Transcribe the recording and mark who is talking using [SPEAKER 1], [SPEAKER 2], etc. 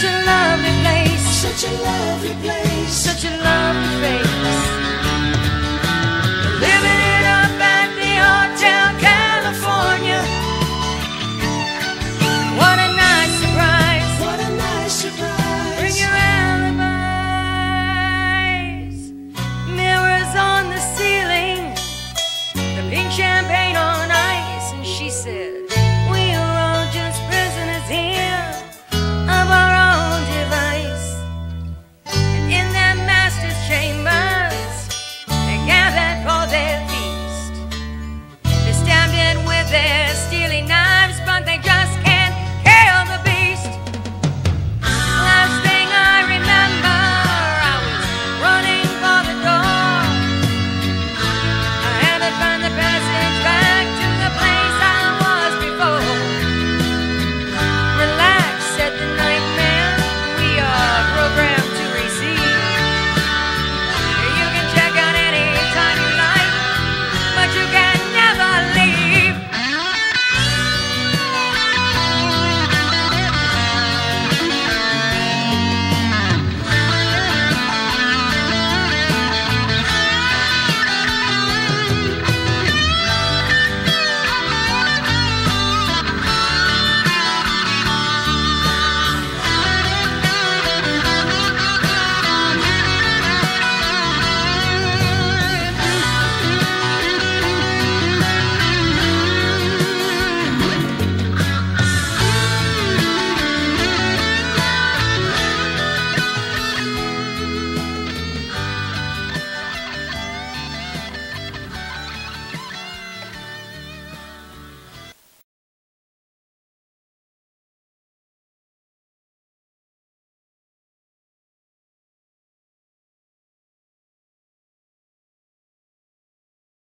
[SPEAKER 1] such a lovely place, such
[SPEAKER 2] a lovely place,
[SPEAKER 1] such a lovely face.